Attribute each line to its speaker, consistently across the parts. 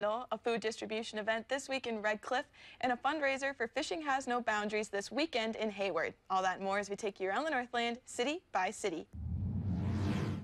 Speaker 1: a food distribution event this week in Red Cliff, and a fundraiser for Fishing Has No Boundaries this weekend in Hayward. All that and more as we take you around the Northland, city by city.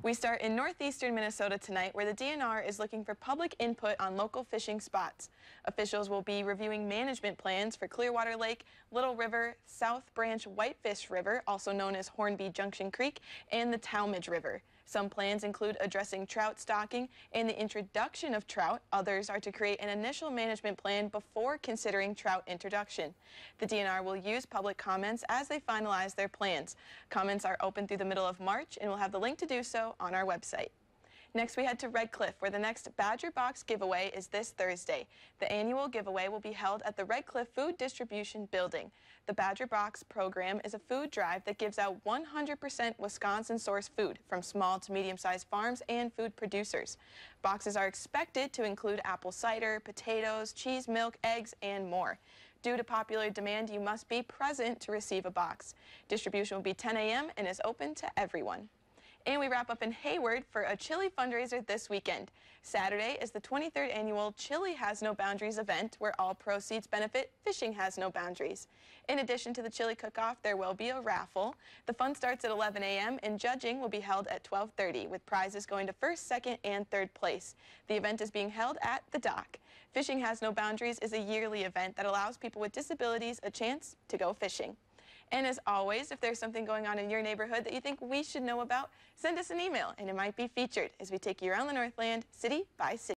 Speaker 1: We start in northeastern Minnesota tonight where the DNR is looking for public input on local fishing spots. Officials will be reviewing management plans for Clearwater Lake, Little River, South Branch Whitefish River, also known as Hornby Junction Creek, and the Talmadge River. Some plans include addressing trout stocking and the introduction of trout. Others are to create an initial management plan before considering trout introduction. The DNR will use public comments as they finalize their plans. Comments are open through the middle of March and we'll have the link to do so on our website. Next, we head to Red Cliff, where the next Badger Box giveaway is this Thursday. The annual giveaway will be held at the Red Cliff Food Distribution Building. The Badger Box program is a food drive that gives out 100% Wisconsin-sourced food from small to medium-sized farms and food producers. Boxes are expected to include apple cider, potatoes, cheese, milk, eggs, and more. Due to popular demand, you must be present to receive a box. Distribution will be 10 a.m. and is open to everyone. And we wrap up in Hayward for a chili fundraiser this weekend. Saturday is the 23rd annual Chili Has No Boundaries event where all proceeds benefit Fishing Has No Boundaries. In addition to the chili cook-off, there will be a raffle. The fun starts at 11 a.m. and judging will be held at 12.30 with prizes going to first, second, and third place. The event is being held at the dock. Fishing Has No Boundaries is a yearly event that allows people with disabilities a chance to go fishing. And as always, if there's something going on in your neighborhood that you think we should know about, send us an email and it might be featured as we take you around the Northland, city by city.